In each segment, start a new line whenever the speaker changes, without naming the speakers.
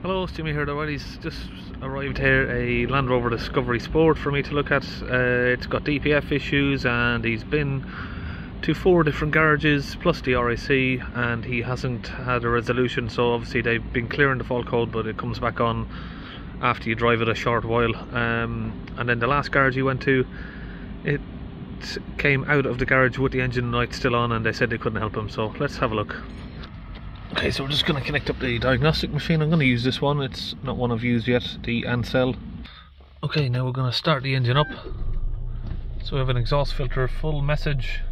Hello, it's Jimmy here. The just arrived here a Land Rover Discovery Sport for me to look at. Uh, it's got DPF issues and he's been to four different garages plus the RAC and he hasn't had a resolution so obviously they've been clearing the fault code but it comes back on after you drive it a short while um, and then the last garage he went to it came out of the garage with the engine light still on and they said they couldn't help him so let's have a look. Okay so we're just going to connect up the diagnostic machine. I'm going to use this one. It's not one I've used yet the Ancel okay now we're going to start the engine up. So we have an exhaust filter full message.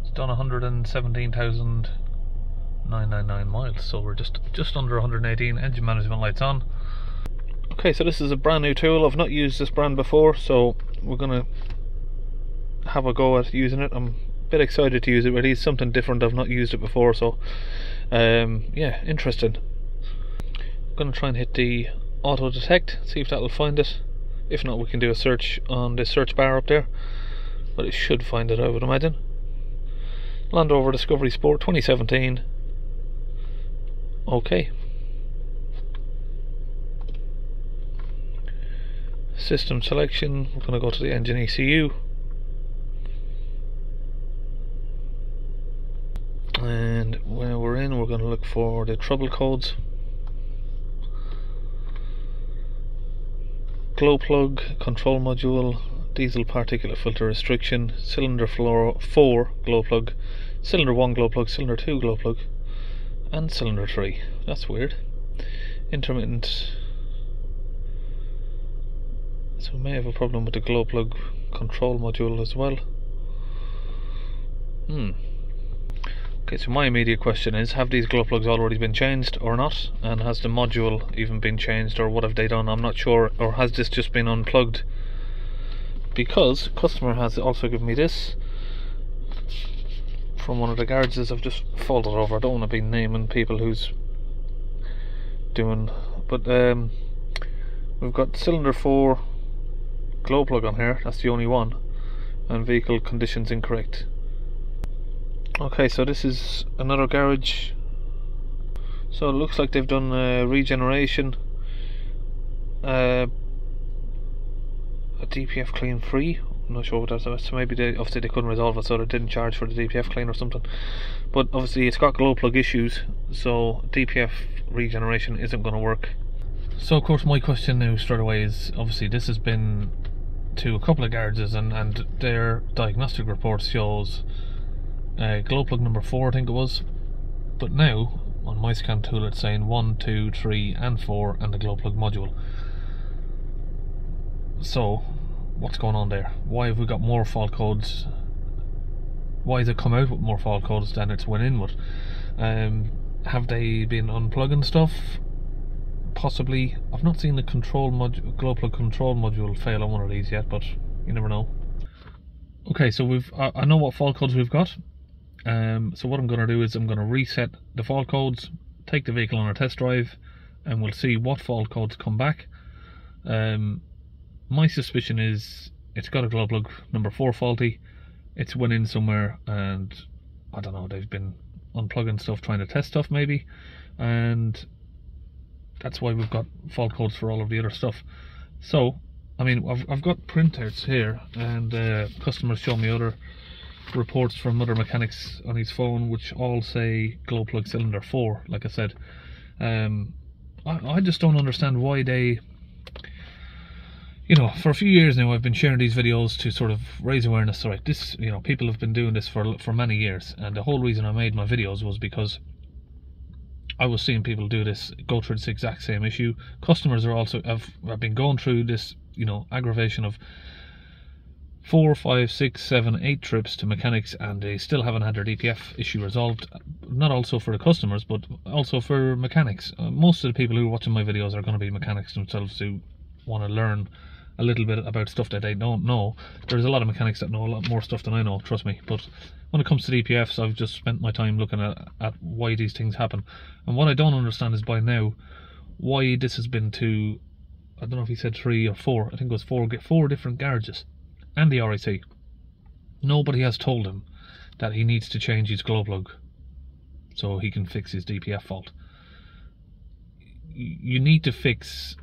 It's done 117,999 miles so we're just just under 118 engine management lights on. Okay so this is a brand new tool. I've not used this brand before so we're gonna have a go at using it I'm a bit excited to use it really it's something different I've not used it before so um, yeah interesting I'm gonna try and hit the auto detect see if that'll find it if not we can do a search on the search bar up there but it should find it I would imagine Land Rover Discovery Sport 2017. Okay. System selection, we're going to go to the engine ECU. And where we're in, we're going to look for the trouble codes. Glow plug, control module, diesel particulate filter restriction, cylinder floor 4 glow plug, cylinder 1 glow plug, cylinder 2 glow plug, and cylinder 3. That's weird. Intermittent. So we may have a problem with the glow plug control module as well. Hmm. Okay, so my immediate question is have these glow plugs already been changed or not? And has the module even been changed or what have they done? I'm not sure. Or has this just been unplugged? because customer has also given me this from one of the garages I've just folded over I don't want to be naming people who's doing but um, we've got cylinder 4 glow plug on here that's the only one and vehicle conditions incorrect okay so this is another garage so it looks like they've done uh, regeneration uh, a DPF clean free. I'm not sure what that's about. So maybe they obviously they couldn't resolve it, so they didn't charge for the DPF clean or something. But obviously it's got glow plug issues, so DPF regeneration isn't going to work. So of course my question now straight away is obviously this has been to a couple of garages and and their diagnostic report shows uh, glow plug number four I think it was, but now on my scan tool it's saying one, two, three, and four, and the glow plug module. So, what's going on there? Why have we got more fault codes? Why has it come out with more fault codes than it's went in with? Um, have they been unplugging stuff? Possibly. I've not seen the control module, glow plug control module fail on one of these yet, but you never know. Okay, so we've I, I know what fault codes we've got. Um, so what I'm going to do is I'm going to reset the fault codes, take the vehicle on a test drive, and we'll see what fault codes come back. Um, my suspicion is it's got a glow plug number four faulty. It's went in somewhere and I don't know, they've been unplugging stuff, trying to test stuff maybe, and that's why we've got fault codes for all of the other stuff. So, I mean, I've, I've got printouts here, and uh, customers show me other reports from other mechanics on his phone, which all say glow plug cylinder 4, like I said. Um, I, I just don't understand why they you know, for a few years now, I've been sharing these videos to sort of raise awareness. Right, this, you know, people have been doing this for for many years, and the whole reason I made my videos was because I was seeing people do this, go through this exact same issue. Customers are also have, have been going through this, you know, aggravation of four, five, six, seven, eight trips to mechanics, and they still haven't had their DPF issue resolved. Not also for the customers, but also for mechanics. Uh, most of the people who are watching my videos are going to be mechanics themselves who want to learn a little bit about stuff that they don't know. There's a lot of mechanics that know a lot more stuff than I know, trust me. But when it comes to DPFs, I've just spent my time looking at, at why these things happen. And what I don't understand is by now why this has been to, I don't know if he said three or four, I think it was four, four different garages and the RAC. Nobody has told him that he needs to change his glow plug so he can fix his DPF fault. You need to fix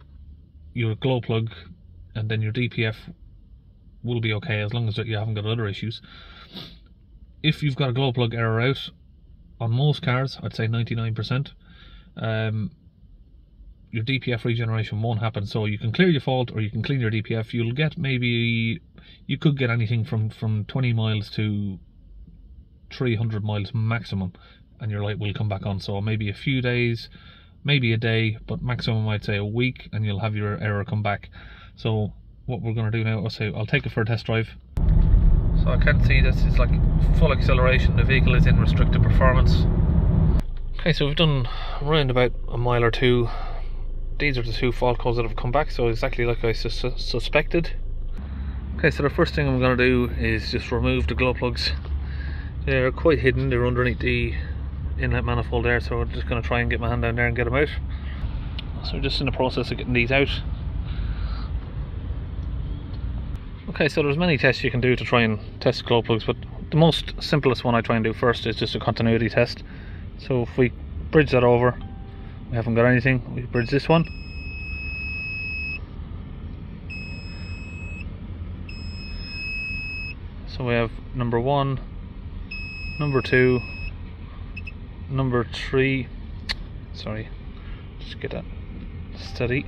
your glow plug and then your DPF will be okay as long as you haven't got other issues. If you've got a glow plug error out, on most cars, I'd say 99%, um, your DPF regeneration won't happen. So you can clear your fault or you can clean your DPF. You'll get maybe, you could get anything from, from 20 miles to 300 miles maximum and your light will come back on. So maybe a few days, maybe a day, but maximum I'd say a week and you'll have your error come back. So what we're going to do now, I'll say I'll take it for a test drive. So I can see this is like full acceleration, the vehicle is in restricted performance. Okay, so we've done around about a mile or two. These are the two fault codes that have come back, so exactly like I su suspected. Okay, so the first thing I'm going to do is just remove the glow plugs. They're quite hidden, they're underneath the inlet manifold there, so I'm just going to try and get my hand down there and get them out. So we're just in the process of getting these out. Okay, so there's many tests you can do to try and test glow plugs, but the most simplest one I try and do first is just a continuity test. So if we bridge that over, we haven't got anything, we bridge this one. So we have number one, number two, number three, sorry, just get that steady,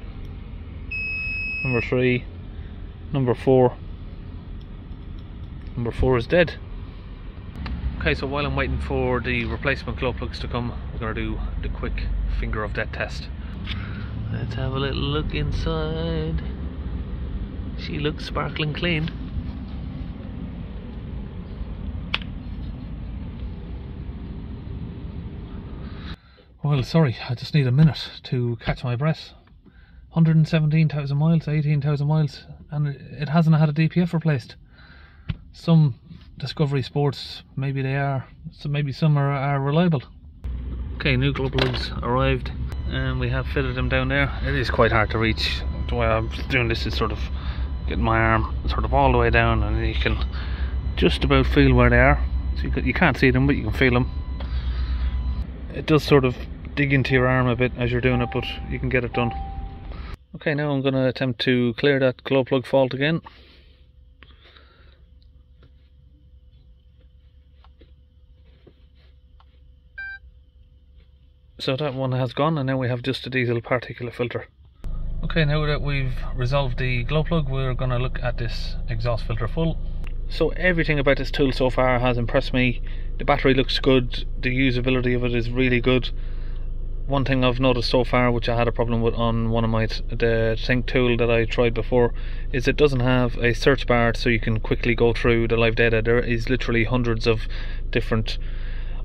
number three, number four, Number four is dead. Okay, so while I'm waiting for the replacement glow plugs to come, we're going to do the quick finger of death test. Let's have a little look inside. She looks sparkling clean. Well, sorry, I just need a minute to catch my breath. 117,000 miles, 18,000 miles, and it hasn't had a DPF replaced some Discovery Sports, maybe they are, so maybe some are, are reliable. Okay, new glow plugs arrived and we have fitted them down there. It is quite hard to reach. The way I'm doing this is sort of getting my arm sort of all the way down and you can just about feel where they are. So you, you can't see them but you can feel them. It does sort of dig into your arm a bit as you're doing it but you can get it done. Okay now I'm going to attempt to clear that glow plug fault again. So that one has gone and now we have just a diesel particulate filter. Okay, now that we've resolved the glow plug, we're going to look at this exhaust filter full. So everything about this tool so far has impressed me. The battery looks good, the usability of it is really good. One thing I've noticed so far, which I had a problem with on one of my the Thinktool that I tried before, is it doesn't have a search bar so you can quickly go through the live data. There is literally hundreds of different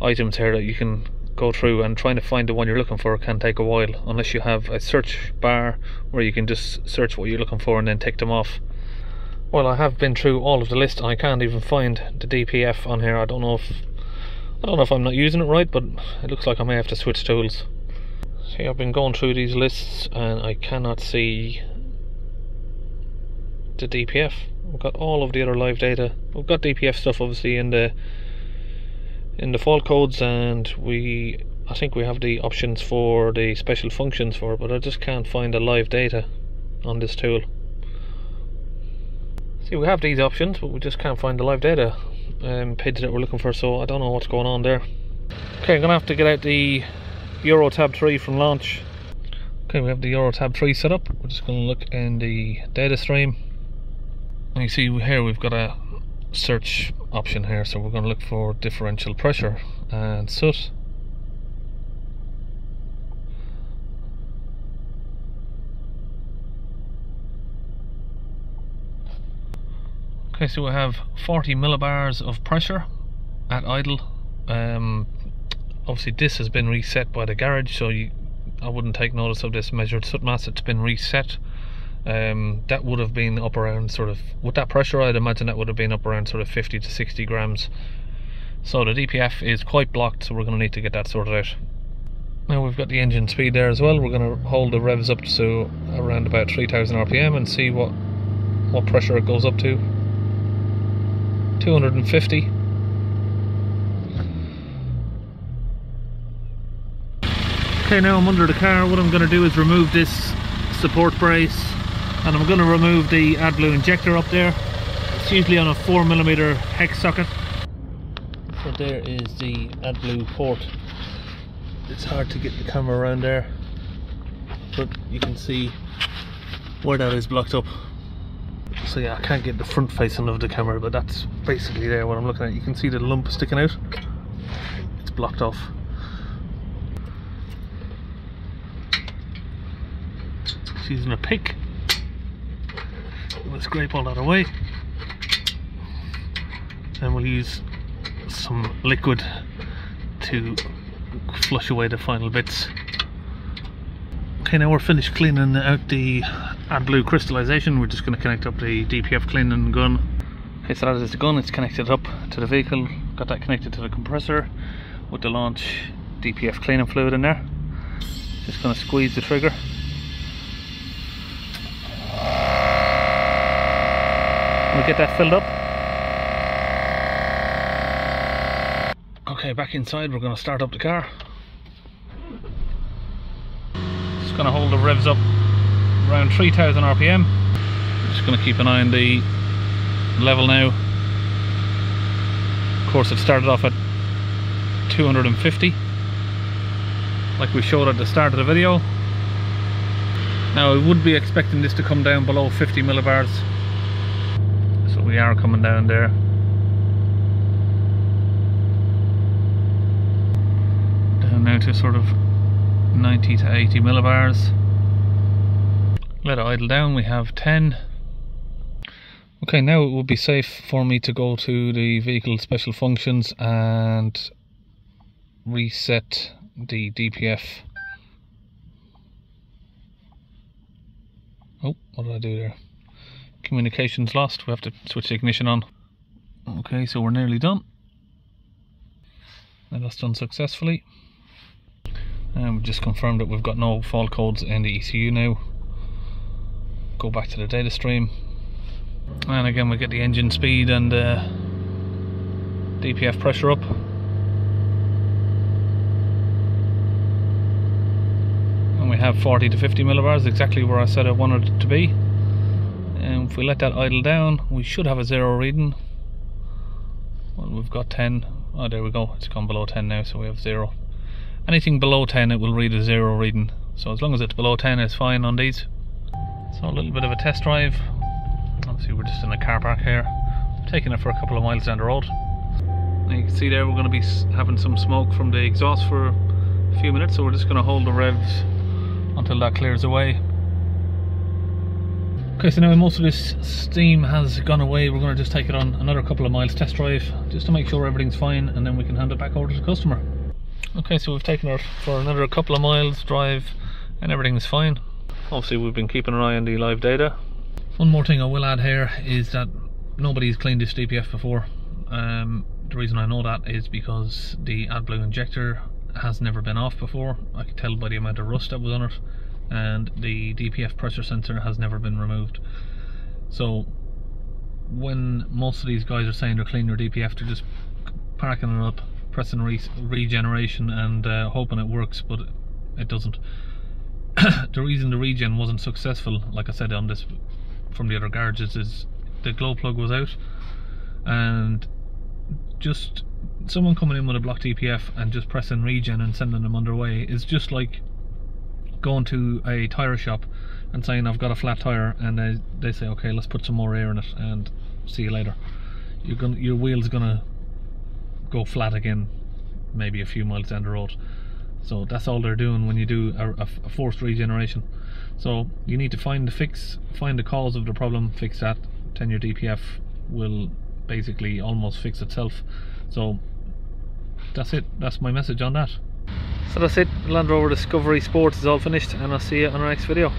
items here that you can go through and trying to find the one you're looking for can take a while unless you have a search bar where you can just search what you're looking for and then tick them off. Well, I have been through all of the list and I can't even find the DPF on here. I don't know if I don't know if I'm not using it right, but it looks like I may have to switch tools. See, I've been going through these lists and I cannot see the DPF. We've got all of the other live data. We've got DPF stuff obviously in the in the fault codes and we I think we have the options for the special functions for it but I just can't find the live data on this tool. See we have these options but we just can't find the live data um, page that we're looking for so I don't know what's going on there. Okay I'm gonna have to get out the Euro tab 3 from launch. Okay we have the Euro tab 3 set up. We're just to look in the data stream. And you see here we've got a search option here. So we're going to look for differential pressure and soot. Okay so we have 40 millibars of pressure at idle. Um, obviously this has been reset by the garage so you, I wouldn't take notice of this measured soot mass. It's been reset um, that would have been up around sort of with that pressure I'd imagine that would have been up around sort of 50 to 60 grams. So the DPF is quite blocked so we're going to need to get that sorted out. Now we've got the engine speed there as well. We're going to hold the revs up to around about 3000 rpm and see what what pressure it goes up to. 250 Okay, now I'm under the car. What I'm going to do is remove this support brace and I'm going to remove the AdBlue injector up there. It's usually on a 4mm hex socket. So there is the AdBlue port. It's hard to get the camera around there, but you can see where that is blocked up. So yeah, I can't get the front facing of the camera, but that's basically there what I'm looking at. You can see the lump sticking out. It's blocked off. Just using a pick. We'll scrape all that away. And we'll use some liquid to flush away the final bits. Okay, now we're finished cleaning out the AdBlue crystallization. We're just going to connect up the DPF cleaning gun. Okay, so that is the gun. It's connected up to the vehicle. Got that connected to the compressor with the launch DPF cleaning fluid in there. Just going to squeeze the trigger. We'll get that filled up. Okay, back inside, we're going to start up the car. Just going to hold the revs up around 3000 RPM. Just going to keep an eye on the level now. Of course, it started off at 250, like we showed at the start of the video. Now, I would be expecting this to come down below 50 millibars we are coming down there. Down now to sort of 90 to 80 millibars. Let it idle down we have 10 okay now it would be safe for me to go to the vehicle special functions and reset the DPF oh what did I do there communications lost we have to switch the ignition on. Okay so we're nearly done. And that's done successfully. And we've just confirmed that we've got no fault codes in the ECU now. Go back to the data stream. And again we get the engine speed and uh, DPF pressure up. And we have 40 to 50 millibars exactly where I said I wanted it to be and if we let that idle down we should have a zero reading. Well we've got 10 oh there we go. It's gone below 10 now so we have zero. Anything below 10 it will read a zero reading. So as long as it's below 10 it's fine on these. So a little bit of a test drive. Obviously we're just in a car park here. Taking it for a couple of miles down the road. And you can see there we're going to be having some smoke from the exhaust for a few minutes so we're just going to hold the revs until that clears away Okay, so now most of this steam has gone away, we're going to just take it on another couple of miles test drive just to make sure everything's fine and then we can hand it back over to the customer. Okay, so we've taken it for another couple of miles drive and everything's fine. Obviously we've been keeping an eye on the live data. One more thing I will add here is that nobody's cleaned this DPF before. Um, the reason I know that is because the AdBlue injector has never been off before. I could tell by the amount of rust that was on it and the DPF pressure sensor has never been removed. So when most of these guys are saying they're cleaning their DPF, they're just parking it up, pressing re regeneration and uh, hoping it works, but it doesn't. the reason the regen wasn't successful, like I said on this from the other garages, is the glow plug was out and just someone coming in with a blocked DPF and just pressing regen and sending them underway is just like going to a tire shop and saying I've got a flat tire and they, they say okay let's put some more air in it and see you later. You're gonna your wheel's gonna go flat again maybe a few miles down the road. So that's all they're doing when you do a, a, a forced regeneration. So you need to find the fix find the cause of the problem fix that. 10 year DPF will basically almost fix itself. So that's it. That's my message on that so that's it, Land Rover Discovery Sport is all finished and I'll see you on our next video.